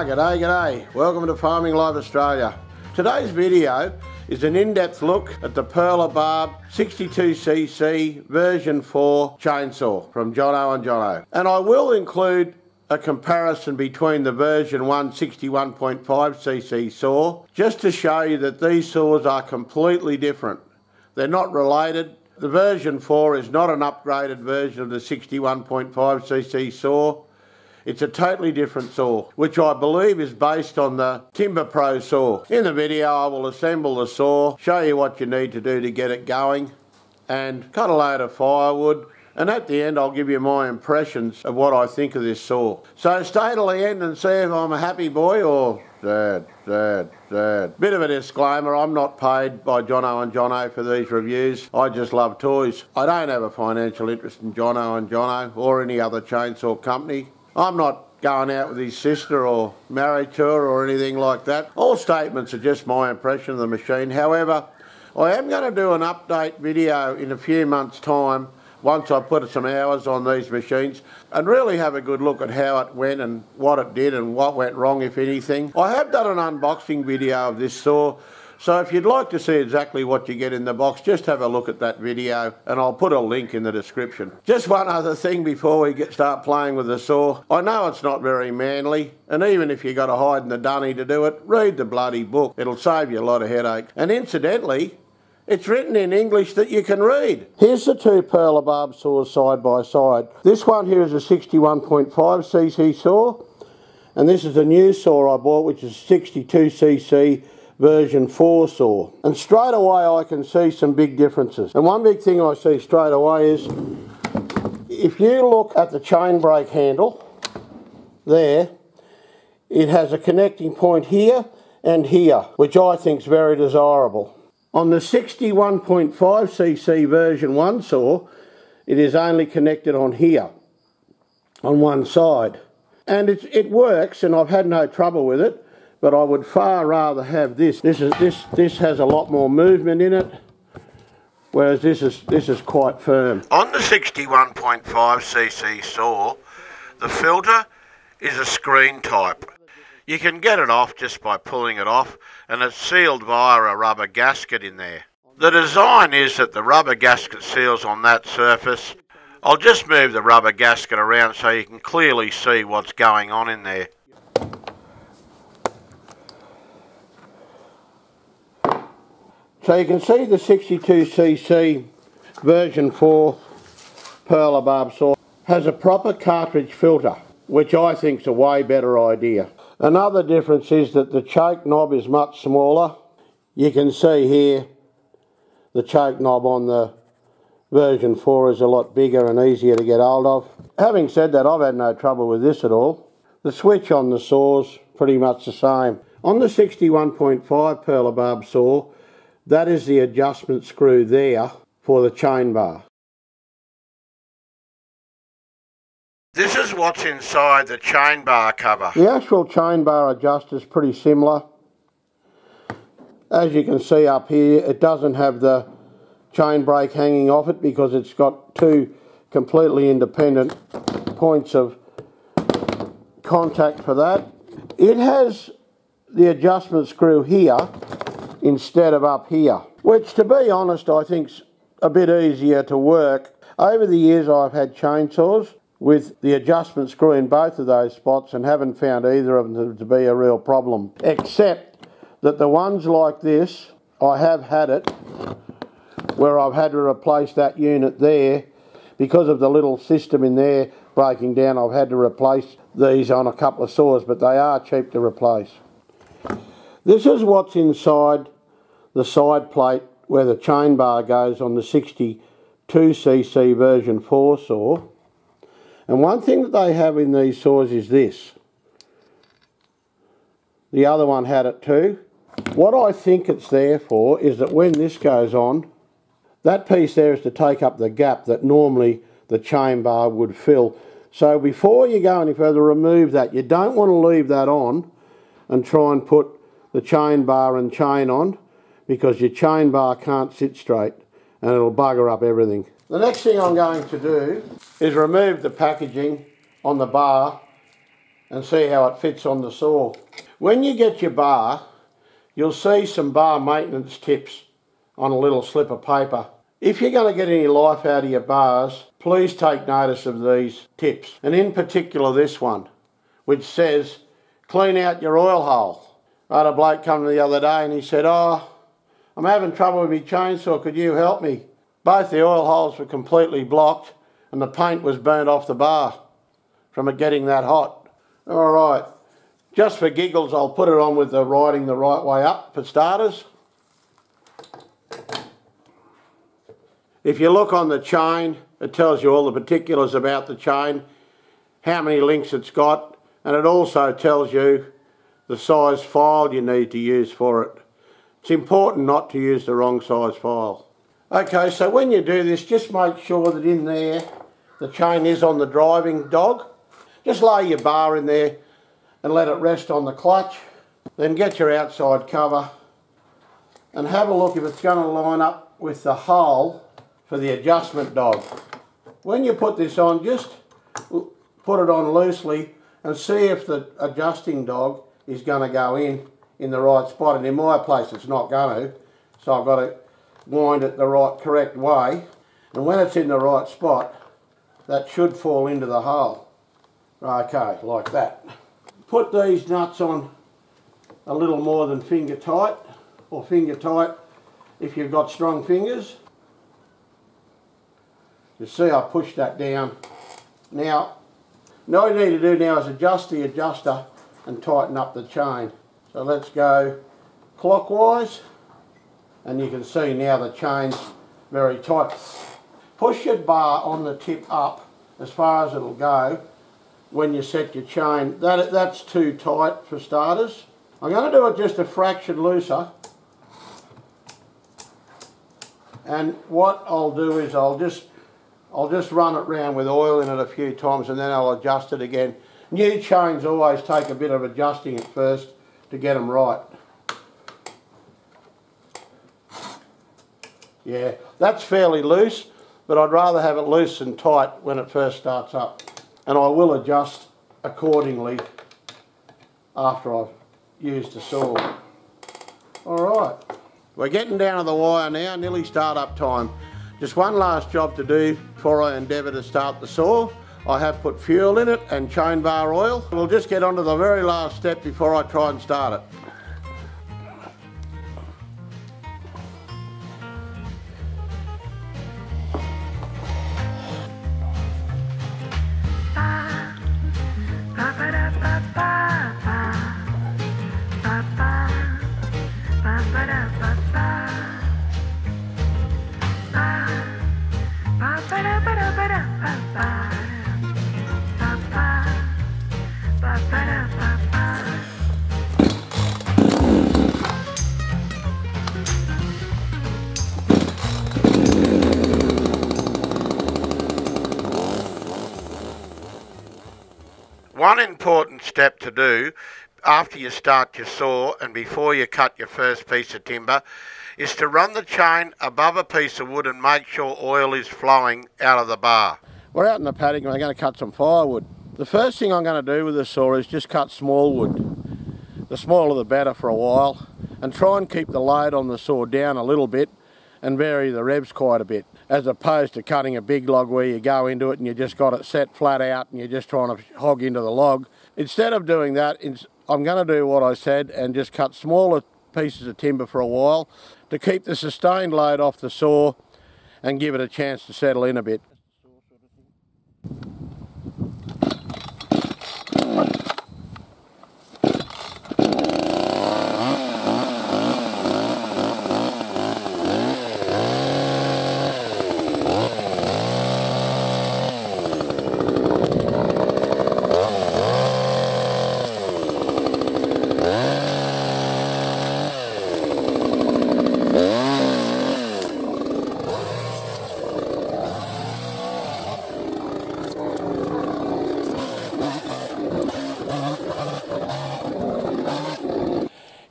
Ah, g'day, g'day. Welcome to Farming Life Australia. Today's video is an in-depth look at the Perla Barb 62cc version 4 chainsaw from Jono and Johno. And I will include a comparison between the version 1 61.5cc saw just to show you that these saws are completely different. They're not related. The version 4 is not an upgraded version of the 61.5cc saw. It's a totally different saw, which I believe is based on the Timber Pro saw. In the video I will assemble the saw, show you what you need to do to get it going, and cut a load of firewood, and at the end I'll give you my impressions of what I think of this saw. So stay till the end and see if I'm a happy boy or sad, sad, sad. Bit of a disclaimer, I'm not paid by Jono and Johno for these reviews. I just love toys. I don't have a financial interest in Jono and Johno or any other chainsaw company. I'm not going out with his sister or married to her or anything like that. All statements are just my impression of the machine. However, I am going to do an update video in a few months' time once I put some hours on these machines and really have a good look at how it went and what it did and what went wrong, if anything. I have done an unboxing video of this saw so if you'd like to see exactly what you get in the box, just have a look at that video and I'll put a link in the description. Just one other thing before we get start playing with the saw. I know it's not very manly and even if you got to hide in the dunny to do it, read the bloody book. It'll save you a lot of headache. And incidentally, it's written in English that you can read. Here's the two Perla Barb saws side by side. This one here is a 61.5cc saw and this is a new saw I bought which is 62cc version 4 saw. And straight away I can see some big differences. And one big thing I see straight away is if you look at the chain brake handle there, it has a connecting point here and here, which I think is very desirable. On the 61.5cc version 1 saw, it is only connected on here, on one side. And it, it works, and I've had no trouble with it but I would far rather have this. This is this this has a lot more movement in it, whereas this is this is quite firm. On the 61.5 cc saw, the filter is a screen type. You can get it off just by pulling it off, and it's sealed via a rubber gasket in there. The design is that the rubber gasket seals on that surface. I'll just move the rubber gasket around so you can clearly see what's going on in there. So you can see the 62cc version 4 Perla Barb saw has a proper cartridge filter, which I think is a way better idea. Another difference is that the choke knob is much smaller. You can see here the choke knob on the version 4 is a lot bigger and easier to get hold of. Having said that, I've had no trouble with this at all. The switch on the saw's pretty much the same. On the 61.5 Perla Barb saw, that is the adjustment screw there for the chain bar. This is what's inside the chain bar cover. The actual chain bar adjuster is pretty similar. As you can see up here, it doesn't have the chain brake hanging off it because it's got two completely independent points of contact for that. It has the adjustment screw here instead of up here, which to be honest I think's a bit easier to work. Over the years I've had chainsaws with the adjustment screw in both of those spots and haven't found either of them to be a real problem, except that the ones like this, I have had it where I've had to replace that unit there because of the little system in there breaking down I've had to replace these on a couple of saws but they are cheap to replace. This is what's inside the side plate where the chain bar goes on the 62cc version 4 saw. And one thing that they have in these saws is this. The other one had it too. What I think it's there for is that when this goes on, that piece there is to take up the gap that normally the chain bar would fill. So before you go any further, remove that. You don't want to leave that on and try and put the chain bar and chain on because your chain bar can't sit straight and it'll bugger up everything. The next thing I'm going to do is remove the packaging on the bar and see how it fits on the saw. When you get your bar, you'll see some bar maintenance tips on a little slip of paper. If you're going to get any life out of your bars, please take notice of these tips, and in particular this one, which says, clean out your oil hole. I had a bloke come the other day and he said, oh, I'm having trouble with my chainsaw, could you help me? Both the oil holes were completely blocked and the paint was burnt off the bar from it getting that hot. All right, just for giggles, I'll put it on with the riding the right way up for starters. If you look on the chain, it tells you all the particulars about the chain, how many links it's got, and it also tells you the size file you need to use for it. It's important not to use the wrong size file. Okay, so when you do this, just make sure that in there the chain is on the driving dog. Just lay your bar in there and let it rest on the clutch. Then get your outside cover and have a look if it's going to line up with the hole for the adjustment dog. When you put this on, just put it on loosely and see if the adjusting dog is going to go in in the right spot. And in my place, it's not going to. So I've got to wind it the right, correct way. And when it's in the right spot, that should fall into the hole. Okay, like that. Put these nuts on a little more than finger tight, or finger tight if you've got strong fingers. You see I pushed that down. Now, all you need to do now is adjust the adjuster and tighten up the chain. So let's go clockwise and you can see now the chain's very tight. Push your bar on the tip up as far as it'll go when you set your chain. That, that's too tight for starters. I'm going to do it just a fraction looser. And what I'll do is I'll just I'll just run it round with oil in it a few times and then I'll adjust it again. New chains always take a bit of adjusting at first to get them right. Yeah, that's fairly loose, but I'd rather have it loose and tight when it first starts up. And I will adjust accordingly after I've used the saw. Alright, we're getting down to the wire now, nearly start up time. Just one last job to do before I endeavour to start the saw. I have put fuel in it and chain bar oil. We'll just get on to the very last step before I try and start it. One important step to do after you start your saw and before you cut your first piece of timber is to run the chain above a piece of wood and make sure oil is flowing out of the bar. We're out in the paddock and we're going to cut some firewood. The first thing I'm going to do with the saw is just cut small wood. The smaller the better for a while and try and keep the load on the saw down a little bit and vary the revs quite a bit as opposed to cutting a big log where you go into it and you just got it set flat out and you're just trying to hog into the log. Instead of doing that, I'm going to do what I said and just cut smaller pieces of timber for a while to keep the sustained load off the saw and give it a chance to settle in a bit.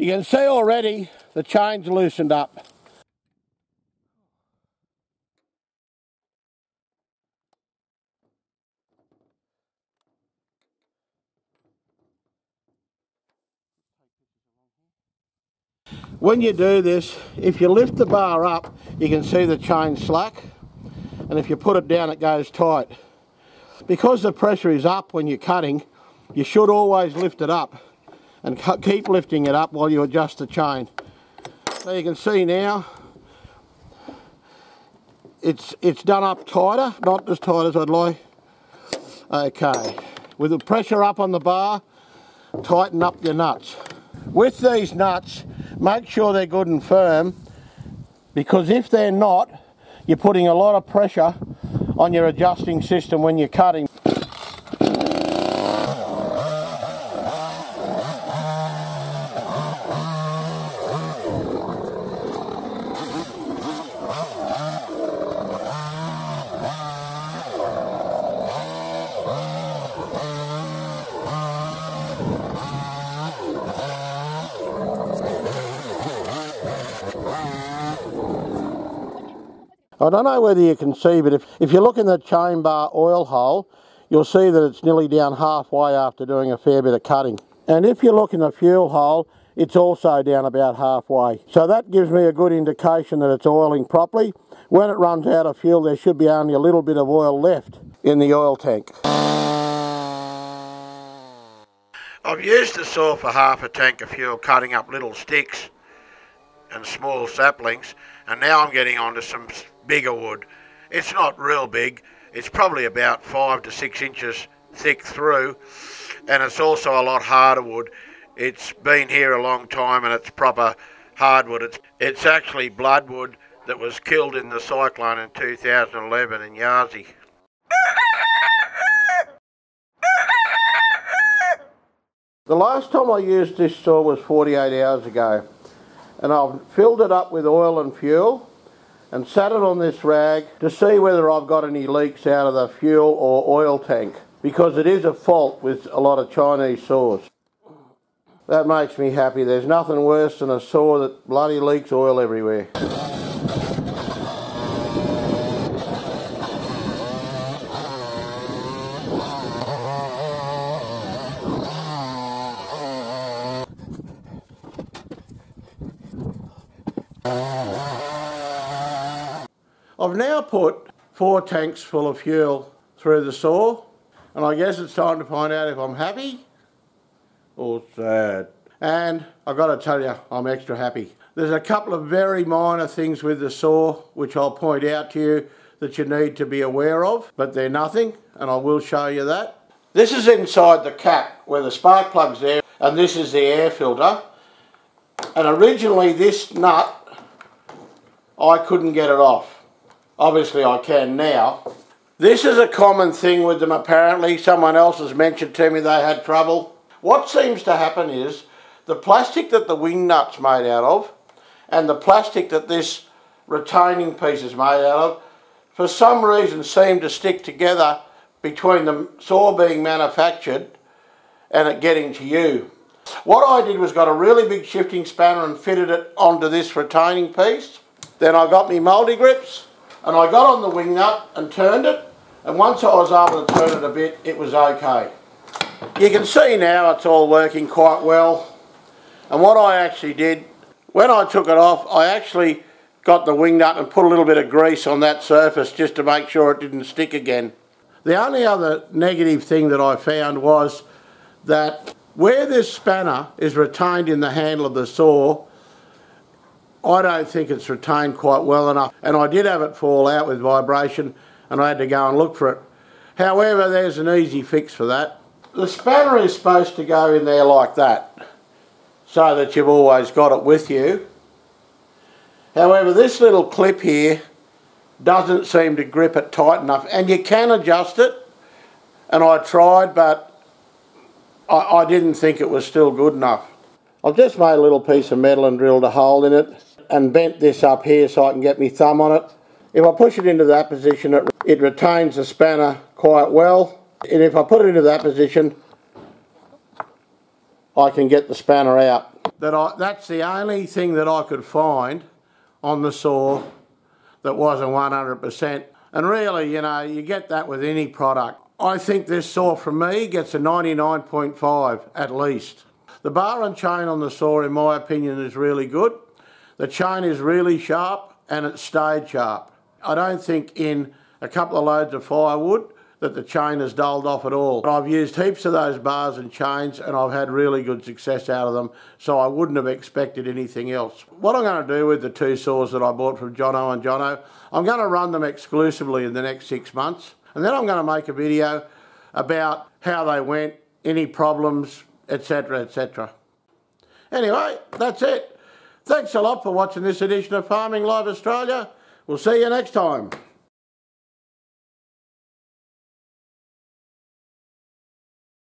You can see already the chain's loosened up. When you do this, if you lift the bar up, you can see the chain slack, and if you put it down, it goes tight. Because the pressure is up when you're cutting, you should always lift it up and keep lifting it up while you adjust the chain. So you can see now, it's, it's done up tighter, not as tight as I'd like. Okay, with the pressure up on the bar, tighten up your nuts. With these nuts, make sure they're good and firm because if they're not, you're putting a lot of pressure on your adjusting system when you're cutting. I don't know whether you can see, but if, if you look in the chain bar oil hole, you'll see that it's nearly down halfway after doing a fair bit of cutting. And if you look in the fuel hole, it's also down about halfway. So that gives me a good indication that it's oiling properly. When it runs out of fuel, there should be only a little bit of oil left in the oil tank. I've used the saw for half a tank of fuel cutting up little sticks and small saplings and now I'm getting onto some bigger wood. It's not real big, it's probably about five to six inches thick through and it's also a lot harder wood. It's been here a long time and it's proper hardwood. It's, it's actually bloodwood that was killed in the cyclone in 2011 in Yasi. The last time I used this saw was 48 hours ago and I've filled it up with oil and fuel and sat it on this rag to see whether I've got any leaks out of the fuel or oil tank because it is a fault with a lot of Chinese saws. That makes me happy. There's nothing worse than a saw that bloody leaks oil everywhere. I've now put four tanks full of fuel through the saw and I guess it's time to find out if I'm happy or sad. And I've got to tell you, I'm extra happy. There's a couple of very minor things with the saw which I'll point out to you that you need to be aware of, but they're nothing and I will show you that. This is inside the cap where the spark plug's there and this is the air filter. And originally this nut, I couldn't get it off. Obviously I can now. This is a common thing with them apparently. Someone else has mentioned to me they had trouble. What seems to happen is the plastic that the wing nut's made out of and the plastic that this retaining piece is made out of for some reason seem to stick together between the saw being manufactured and it getting to you. What I did was got a really big shifting spanner and fitted it onto this retaining piece. Then I got me multi-grips and I got on the wing nut and turned it and once I was able to turn it a bit it was okay. You can see now it's all working quite well and what I actually did when I took it off I actually got the wing nut and put a little bit of grease on that surface just to make sure it didn't stick again. The only other negative thing that I found was that where this spanner is retained in the handle of the saw I don't think it's retained quite well enough and I did have it fall out with vibration and I had to go and look for it. However, there's an easy fix for that. The spanner is supposed to go in there like that so that you've always got it with you. However, this little clip here doesn't seem to grip it tight enough and you can adjust it and I tried but I, I didn't think it was still good enough. I've just made a little piece of metal and drilled a hole in it and bent this up here so I can get my thumb on it. If I push it into that position, it, it retains the spanner quite well. And if I put it into that position, I can get the spanner out. That I, that's the only thing that I could find on the saw that wasn't 100%. And really, you know, you get that with any product. I think this saw from me gets a 99.5 at least. The bar and chain on the saw, in my opinion, is really good. The chain is really sharp and it stayed sharp. I don't think in a couple of loads of firewood that the chain has dulled off at all. I've used heaps of those bars and chains and I've had really good success out of them, so I wouldn't have expected anything else. What I'm going to do with the two saws that I bought from Jono and Johno, I'm going to run them exclusively in the next six months, and then I'm going to make a video about how they went, any problems, etc, etc. Anyway, that's it. Thanks a lot for watching this edition of Farming Life Australia. We'll see you next time.